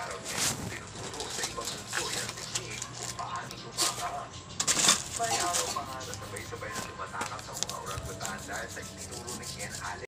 araw niya, tinuturo sa ibang mundo yung teknik kung paano tumakaan. May araw pa nga na sabay-sabay na tumatakas sa mga orangutan dahil sa itinuro ni